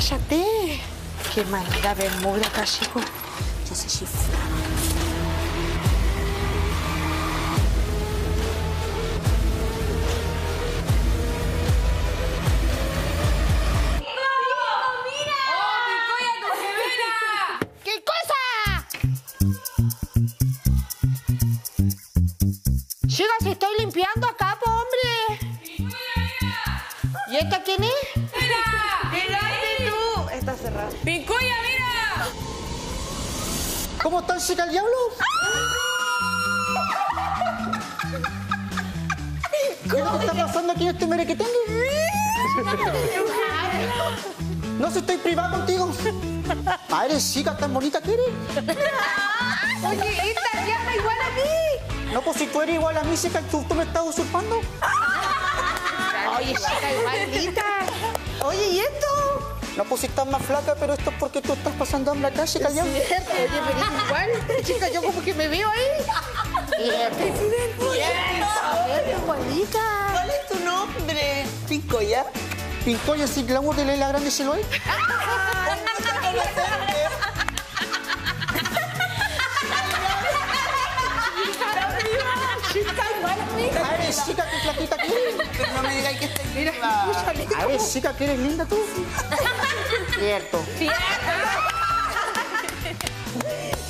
cállate. Qué manera de mugre acá, chico. Yo ¡Pincoya, mira! ¿Cómo está el chica el diablo? ¿Qué es lo que está pasando aquí en este merequetengue? No, si estoy privada contigo. Ah, eres chica tan bonita que eres. Oye, esta llama igual a mí. No, pues si tú eres igual a mí, chica, tú, tú me estás usurpando. Oye, chica, igualita. Oye, ¿y esto? No, pues si estás más flaca, pero esto es porque tú estás pasando hambre acá, chica. Cierto, oye, pero igual. Chica, yo como que me veo ahí. Cierto. Cierto, igualita. ¿Cuál es tu nombre? Pincoya. Pincoya sin glamour de Leila Grande Siloé. Que Mira. Ah, eres chica, que eres linda tú. Cierto.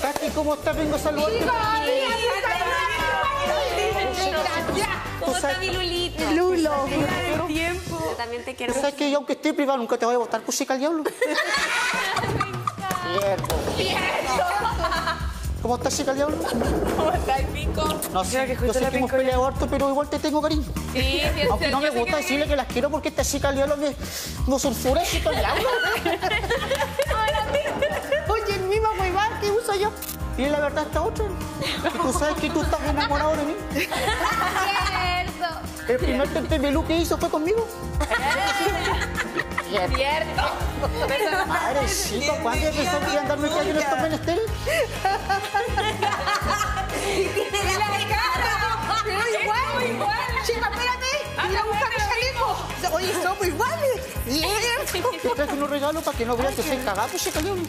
Katy, ¿cómo estás? Vengo a saludarte. ¿Cómo está mi Lulita? Lulo. Yo también te quiero. Sabes que yo, aunque esté privado, nunca te voy a votar por chica al diablo. Cierto. ¿Cómo estás, chica al diablo? ¿Cómo está el pico? No sé, yo sé que hemos peleado harto, pero igual te tengo cariño. Sí, sí, Aunque sí, no me gusta que- decirle que las quiero porque esta chica al diablo me, me sulfura, chica al diablo. Oye, el mismo huevón que uso yo. Y la verdad está otra. Y tú sabes que tú estás enamorado de mí. Cierto. El primer tentebelú que hizo fue conmigo. Cierto. Cierto. Madre, chico, ¿cuándo empezó a andarme cayendo en estos menesteres? Pero igual. igual. Chica, espérame. Mira, busca chaleco. Oye, somos iguales. Te traje unos regalos para que no veas que soy cagado, pues, al diablo.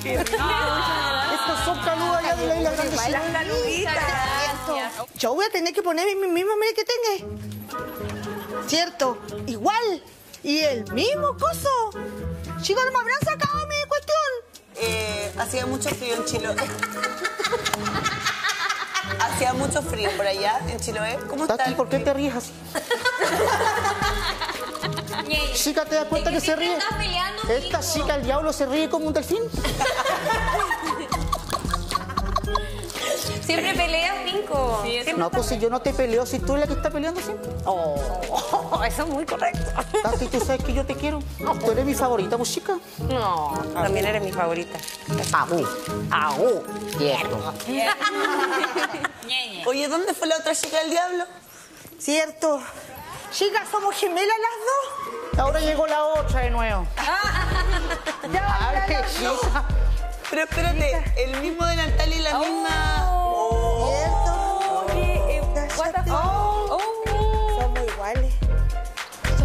Estos son caludas ya de la isla grande. Igual las caluditas. Gracias. Yo voy a tener que poner mi mismo mire que tenga. Cierto, igual. Y el mismo coso. Chicos, ¿no me habrán sacado mi cuestión? Eh, hacía mucho frío en Chiloé. hacía mucho frío por allá en Chiloé. ¿Cómo está? El ¿por qué te ríes así? Chica, ¿te das cuenta ¿De que se ríe? estás peleando, Esta chica, el diablo, se ríe como un delfín. Siempre peleas, Pinco. Sí, No, pues si yo no te peleo, si tú eres la que está peleando siempre. Oh, eso es muy correcto. Tati, tú sabes que yo te quiero. Tú eres mi favorita, pues chica. No, también eres mi favorita. Aú, aú. Cierto. Oye, ¿dónde fue la otra chica del diablo? Cierto. Chicas, ¿somos gemelas las dos? Ahora llegó la otra de nuevo. Ya, ver, chica. Pero espérate, el mismo delantal y la misma. Cierto. Oye, eh, what the? Oh. Somos iguales.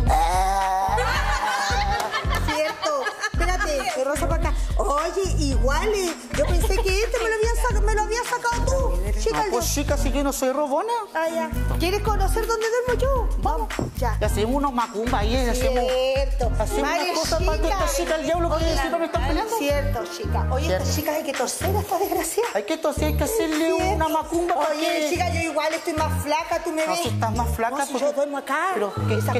Cierto. Espérate, que rosa para acá. Oye, iguales. Yo pensé que este me lo habían sacado, me lo habías sacado tú. Chica, No, pues chica, si yo no soy robona. Ah, ya. ¿Quieres conocer dónde duermo yo? Vamos. Ya. Y hacemos unos macumba ahí, hacemos, Cierto. hacemos una Varias cosa para que esta chicas. diablo, porque siempre me están peleando. Cierto, chica. Oye, Cierto. esta chica hay que torcer a esta desgraciada. Hay que entonces hay que hacerle una macumba Oye, que... chica, yo igual estoy más flaca, tú me No, ves. si estás más flaca, No, si pues- yo duermo acá. Pero, ¿qué- qué estás- qué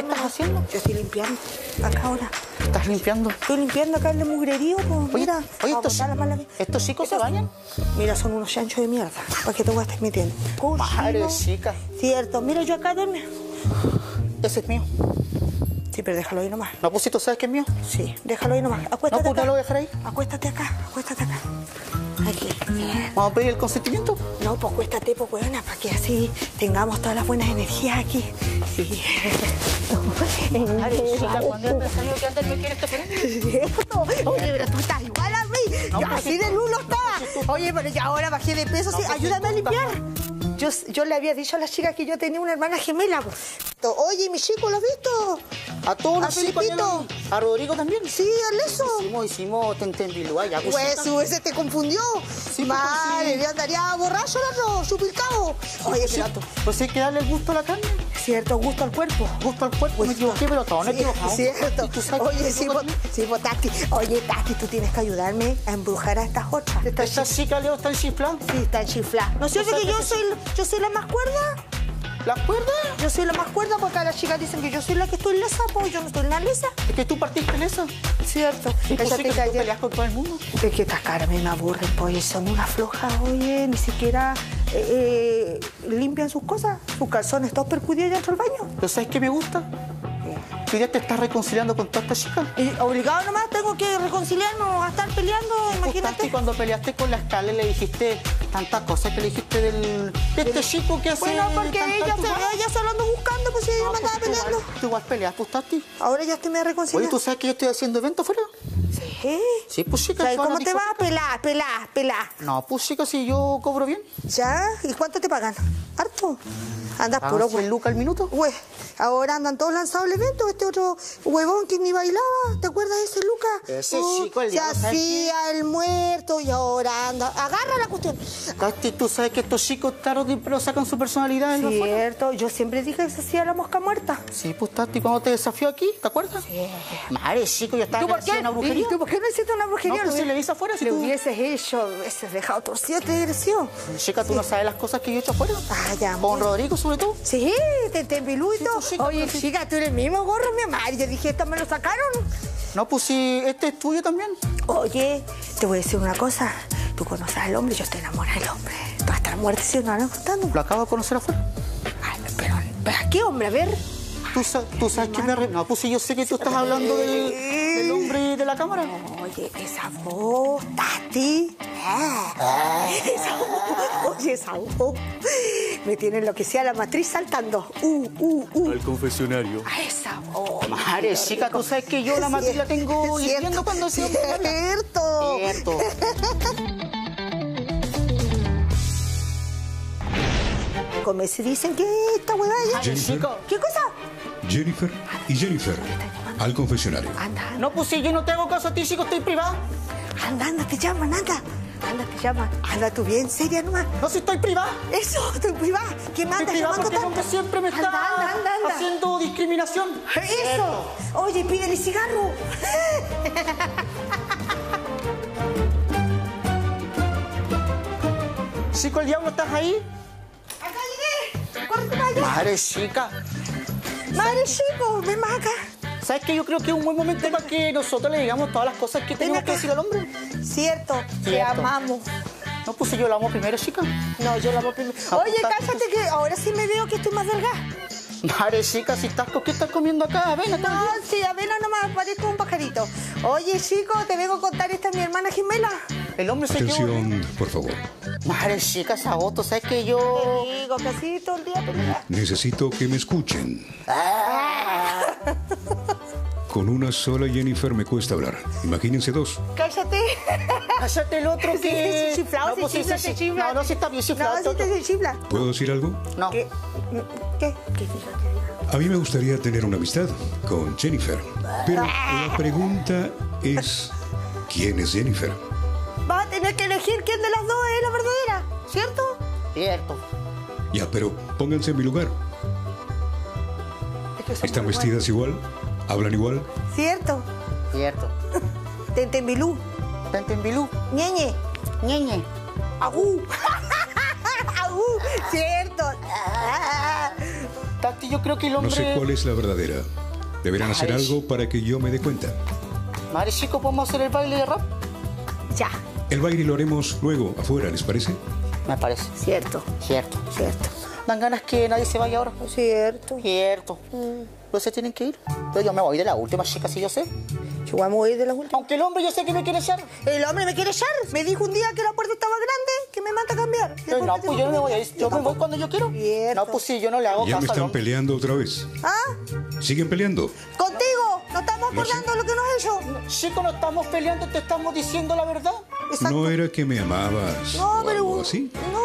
estás haciendo? Yo estoy limpiando. Acá ahora. Estás limpiando. Estoy limpiando acá el de mugrerío, pues. Oye, Mira, oye, estos, mala estos chicos se bañan. Mira, son unos chanchos de mierda. ¿Para qué te voy a estar metiendo? Madre chica. Cierto. Mira, yo acá duermo. Ese es mío. Sí, pero déjalo ahí nomás. No, pues si tú sabes que es mío. Sí, déjalo ahí nomás. Acuéstate No, pues acá. ya lo voy a dejar ahí. Acuéstate acá, acuéstate acá. Aquí. Vamos a pedir el consentimiento. No, pues acuéstate, pues weona, para que así tengamos todas las buenas energías aquí. Sí. Chica, cuando que antes me quieres te Oye, pero tú estás igual a mí. Yo pues así de lulo estaba. Oye, pero ya ahora bajé de peso. sí, pues ayúdame a limpiar. Yo, yo le había dicho a las chicas que yo tenía una hermana gemela. Oye, mi chico, ¿lo has visto? A todos ¿A los chicos, Felipito? a Rodrigo también. Sí, al eso. Hicimos, hicimos Tentembilúa, ya, pues, Pues ese te confundió. Sí, Madre, sí. andaría borracho el otro, chupilcado. Oye, Sí. Pues hay que darle el gusto a la carne, Cierto, gusto al cuerpo. gusto al cuerpo. Me equivoqué, pero todo no Sí, equivocado. Cierto. Y tú sabes que Oye, sí, vos, sí, vos, Tati. Oye, Tati, tú tienes que ayudarme a embrujar a estas otras. Estas Esta chica, Leo, está chiflada. Sí, están chifladas. ¿No es cierto que yo soy, yo soy la más cuerda? ¿La cuerda? Yo soy la más cuerda porque las chicas dicen que yo soy la que estoy lesa, pues yo no estoy la lesa. Es que tú partiste en esa. Cierto. Sí, que tú peleas con todo el mundo. Es que estas caras me aburren, pues son unas flojas, oye, ni siquiera eh, eh, limpian sus cosas, sus calzones todos percudidos dentro del baño. ¿Pero sabes qué me gusta? Que día te estás reconciliando con toda esta chica. Y obligado nomás tengo que reconciliarnos a estar peleando, Imagínate imagínate. cuando peleaste con la escala y le dijiste tantas cosas que le dijiste del, de este chico que hace Bueno, porque ella se, ella se lo ando buscando, pues si ella No, me pues andaba tú igual- peleando. Tú igual peleas, pues, Tati. Ahora ya estoy medio Oye, reconciliada. ¿tú sabes que yo estoy haciendo evento afuera? Sí. Sí, pues chica. ¿Sabes tú cómo te va? Pelá, pelá, pelá. No, pues chica, si yo cobro bien. ¿Ya? ¿Y cuánto te pagan? ¿Harto? Andas Ah, puro, ¿cien güey. lucas al minuto? Güey, ahora andan todos lanzados al evento. Este otro huevón que ni bailaba, ¿te acuerdas de ese Lucas? Ese chico, el Se diablo, ¿sabes hacía el muerto y ahora anda. Agarra la cuestión. Tati, tú sabes que estos chicos tarde o temprano sacan su personalidad. en. Cierto, yo siempre dije que se hacía la mosca muerta. Sí, pues Tati, cuando te desafió aquí, ¿te acuerdas? Madre, chico, yo estaba haciendo una brujería. ¿Y tú por qué no hiciste una brujería? No, pues si le dices afuera, si Le tú- hubieses hecho, hubieses dejado torcido este desgraciado. Chica, tú no sabes las cosas que yo he hecho afuera. Ah, Con muy- Rodrigo, sobre todo. Sí, te, te enviluito. pues, chica, Oye, sí. chica, tú eres el mismo gorro, mi madre. Yo dije, ¿esto me lo sacaron? No, pues si este es tuyo también. Oye, te voy a decir una cosa. Tú conoces al hombre, yo estoy enamorada del hombre. Tú hasta la muerte si no lo contando. Lo acabo de conocer afuera. Ay, pero, pero ¿a qué hombre? A ver. Tú, sa- tú sabes que me... arre- No, pues si yo sé que tú estás hablando del, del hombre de la cámara. Oye, esa voz, Tati. Ah, esa voz, oye, voz. Me tiene enloquecida la matriz saltando. Uh, uh, uh. Al confesionario. A esa voz. Madre, chica, tú sabes que yo la matriz la tengo hirviendo cuando habla. Cierto. Cierto. Como se dicen que esta huevada ya. Jennifer, ¿Qué cosa? Jennifer y Jennifer. Al confesionario. Anda, No, pues si yo no te hago caso a ti, chico, estoy privada. anda, anda, te llaman, anda. Anda, te llaman. Anda tú bien, seria nomás. No, si estoy privada. Eso, estoy privada. ¿Qué Estoy mandas privada porque tanto? siempre me está Anda, anda. haciendo discriminación. Eso. Oye, pídele cigarro. Chico, el diablo, ¿estás ahí? Acá llegué. Córrete para allá. Madre, chica. Madre chico, ven más acá. ¿Sabes qué? Yo creo que es un buen momento para que nosotros le digamos todas las cosas que tenemos que decir al hombre. Cierto, te amamos. No, pues si yo la amo primero, chica. No, yo la amo primero. Ah, Oye, cállate que ahora sí me veo que estoy más delgada. Madre, chica, si estás, ¿qué estás comiendo acá? Ven acá. No, sí, apenas nomás parezco un pajarito. Oye, chico, te vengo a contar, esta es mi hermana gemela. El hombre se quedó. Atención, por favor. Madre, chica, ¿tú ¿sabes que yo...? Te digo que así todo el día pelea. Necesito que me escuchen. Con una sola Jennifer me cuesta hablar. Imagínense dos. Cállate. Cállate el otro que... Sí, chiflado, no, sí, pues sí, chifla, sí, sí, sí. chifla. No, no, sí está bien chiflado. No, sí te otro. se chifla. ¿Puedo decir algo? No. ¿Qué? ¿Qué? ¿Qué? A mí me gustaría tener una amistad con Jennifer. Pero la pregunta es, ¿quién es Jennifer? Vas a tener que elegir quién de las dos es la verdadera, ¿cierto? Cierto. Ya, pero pónganse en mi lugar. Es que somos ¿Están vestidas igual? ¿Hablan igual? ¿Cierto? Cierto. Tentembilú. Tentembilú. Ñeñe. Ñeñe. Agú. Agú. ¿Cierto? Tati, yo creo que el No hombre... sé cuál es la verdadera. Deberán hacer algo para que yo me dé cuenta. Madre, chico, ¿podemos hacer el baile de rap? Ya. El baile lo haremos luego, afuera, ¿les parece? Me parece. Cierto. Cierto. Cierto. Dan ganas que nadie se vaya ahora. Cierto. Cierto. Pues se tienen que ir. Pero yo me voy de la última chica, si yo sé. Yo voy a morir de las últimas. Aunque el hombre yo sé que me quiere echar. El hombre me quiere echar. Me dijo un día que la puerta estaba grande, que me manda a cambiar. Pero no, pues yo no me voy a ir. Yo me voy cuando yo quiero. Cierto. No, pues sí, yo no le hago Ya me caso al están hombre. peleando otra vez. ¿Ah? ¿Siguen peleando? Contigo. No estamos No acordando lo que nos has hecho. Chico, no estamos peleando, te estamos diciendo la verdad. Exacto. ¿No era que me amabas No, o pero. algo así? No,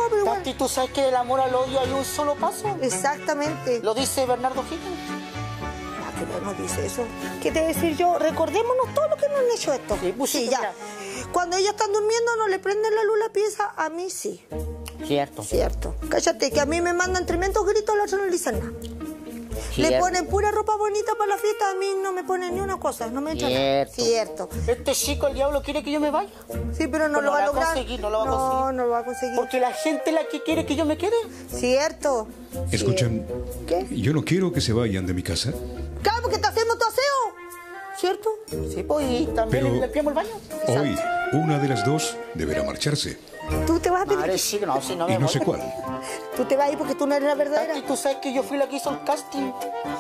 Tati, tú sabes que del amor al odio hay un solo paso. Exactamente. Lo dice Bernardo Higgins. Ah, que no dice eso. ¿Qué te a decir yo? Recordémonos todo lo que nos han hecho esto. Sí, pues sí, ya. Cuando ellos están durmiendo no le prenden la luz a la pieza, a mí sí. Cierto. Cierto. Cállate, que a mí me mandan tremendos gritos, los otros no le dicen nada. Le ponen pura ropa bonita para la fiesta, a mí no me ponen ni una cosa, no me echan nada. Cierto. Cierto. Este chico, el diablo, quiere que yo me vaya. Sí, pero no Pues lo va a no lograr. conseguir, no lo va a No, conseguir. no lo va a conseguir. Porque la gente es la que quiere que yo me quede. Cierto. Escuchen, ¿Qué? yo no quiero que se vayan de mi casa, Claro, porque aseo. ¿Cierto? Sí, pues, y también Pero- le limpiamos el baño. hoy una de las dos deberá marcharse. Tú te vas a pedir. Madre, sí, no, sí, no me Y no voy. sé cuál. Tú te vas a ir porque tú no eres la verdadera. Tati, tú sabes que yo fui la que hizo el casting.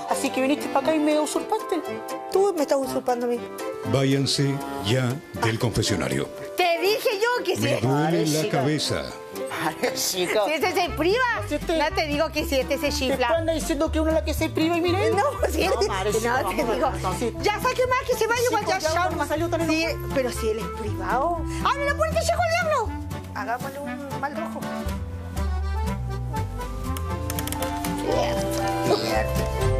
Así que viniste para acá y me usurpaste. Tú me estás usurpando a mí. Váyanse ya del confesionario. Te dije yo que Me si, duele la cabeza. Si este se priva, Si no te digo que si este se chifla. anda diciendo que uno es la que se priva y mire. No, si No, madre, no, chica, te digo, ya saque más que se vaya igual ya no tan Sí, pero si él es privado. ¡Abre la puerta, chico diablo! Hagámosle un mal rojo. Cierto, cierto.